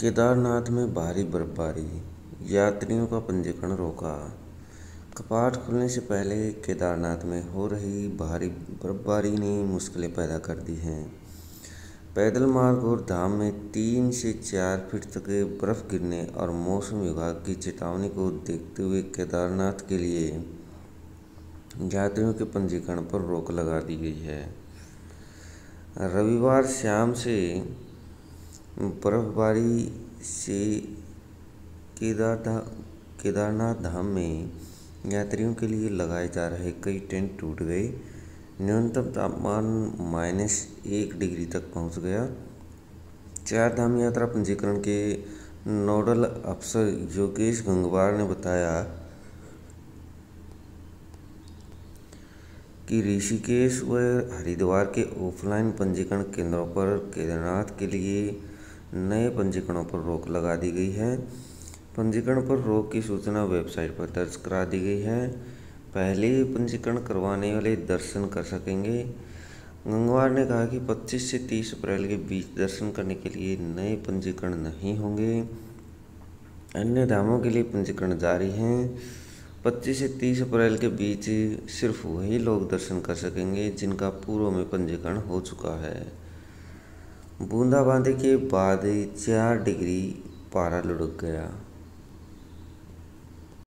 केदारनाथ में भारी बर्फबारी, यात्रियों का पंजीकरण रोका। कपाट खुलने से पहले केदारनाथ में हो रही भारी बर्फबारी ने मुश्किलें पैदा कर दी हैं। पैदल मार्ग और धाम में तीन से चार फीट तक बर्फ़ गिरने और मौसम विभाग की चेतावनी को देखते हुए केदारनाथ के लिए यात्रियों के पंजीकरण पर रोक लगा दी गई है। रविवार शाम से बर्फबारी से केदारनाथ धाम में यात्रियों के लिए लगाए जा रहे कई टेंट टूट गए। न्यूनतम तापमान माइनस एक डिग्री तक पहुँच गया। चार धाम यात्रा पंजीकरण के नोडल अफसर योगेश गंगवार ने बताया कि ऋषिकेश व हरिद्वार के ऑफलाइन पंजीकरण केंद्रों पर केदारनाथ के लिए नए पंजीकरणों पर रोक लगा दी गई है। पंजीकरण पर रोक की सूचना वेबसाइट पर दर्ज करा दी गई है। पहले पंजीकरण करवाने वाले दर्शन कर सकेंगे। गंगवार ने कहा कि 25 से 30 अप्रैल के बीच दर्शन करने के लिए नए पंजीकरण नहीं होंगे। अन्य धामों के लिए पंजीकरण जारी हैं। 25 से 30 अप्रैल के बीच सिर्फ़ वही लोग दर्शन कर सकेंगे जिनका पूर्व में पंजीकरण हो चुका है। बूंदाबांदी के बाद चार डिग्री पारा लुढ़क गया।